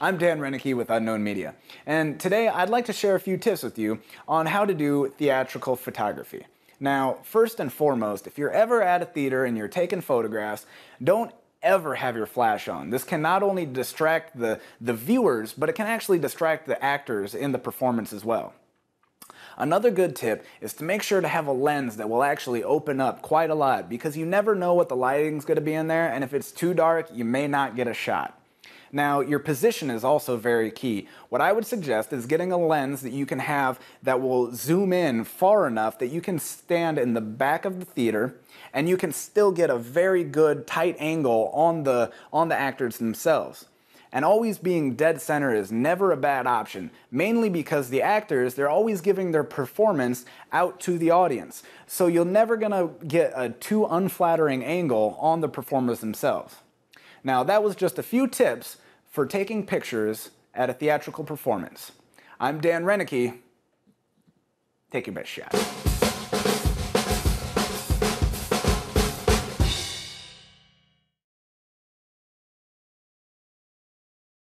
I'm Dan Renicky with Unknown Media, and today I'd like to share a few tips with you on how to do theatrical photography. Now, first and foremost, if you're ever at a theater and you're taking photographs, don't ever have your flash on. This can not only distract the, the viewers, but it can actually distract the actors in the performance as well. Another good tip is to make sure to have a lens that will actually open up quite a lot because you never know what the lighting's going to be in there and if it's too dark you may not get a shot. Now, your position is also very key. What I would suggest is getting a lens that you can have that will zoom in far enough that you can stand in the back of the theater and you can still get a very good tight angle on the, on the actors themselves. And always being dead center is never a bad option, mainly because the actors, they're always giving their performance out to the audience. So you're never gonna get a too unflattering angle on the performers themselves. Now that was just a few tips for taking pictures at a theatrical performance. I'm Dan Renicky. Take your best shot.